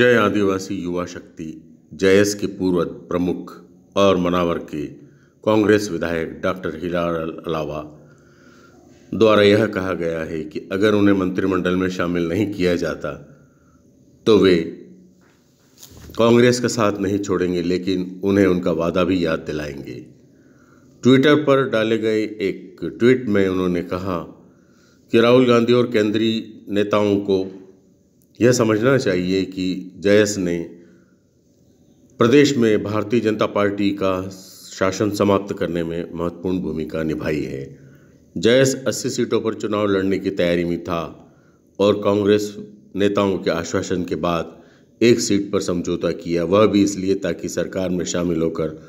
जय आदिवासी युवा शक्ति जयस के पूर्व प्रमुख और मनावर के कांग्रेस विधायक डॉक्टर हिलाल अलावा द्वारा यह कहा गया है कि अगर उन्हें मंत्रिमंडल में शामिल नहीं किया जाता तो वे कांग्रेस का साथ नहीं छोड़ेंगे, लेकिन उन्हें उनका वादा भी याद दिलाएँगे। ट्विटर पर डाले गए एक ट्वीट में उन्होंने कहा कि राहुल गांधी और केंद्रीय नेताओं को यह समझना चाहिए कि जयस ने प्रदेश में भारतीय जनता पार्टी का शासन समाप्त करने में महत्वपूर्ण भूमिका निभाई है। जयस 80 सीटों पर चुनाव लड़ने की तैयारी में था और कांग्रेस नेताओं के आश्वासन के बाद एक सीट पर समझौता किया, वह भी इसलिए ताकि सरकार में शामिल होकर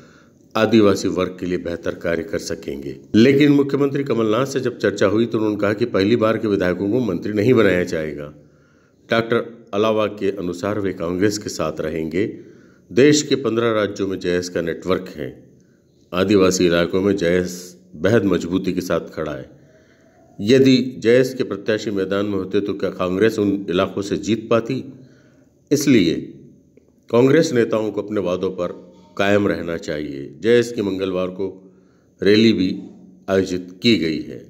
आदिवासी वर्ग के लिए बेहतर कार्य कर सकेंगे। लेकिन मुख्यमंत्री कमलनाथ से जब चर्चा हुई तो उन्होंने कहा कि पहली बार के विधायकों को मंत्री नहीं बनाया जाएगा। डॉक्टर अलावा के अनुसार वे कांग्रेस के साथ रहेंगे। देश के पंद्रह राज्यों में जयस का नेटवर्क है। आदिवासी इलाकों में जयस बेहद मजबूती के साथ खड़ा है। यदि जयस के प्रत्याशी मैदान में होते तो क्या कांग्रेस उन इलाकों से जीत पाती? इसलिए कांग्रेस नेताओं को अपने वादों पर कायम रहना चाहिए। जयस की मंगलवार को रैली भी आयोजित की गई है।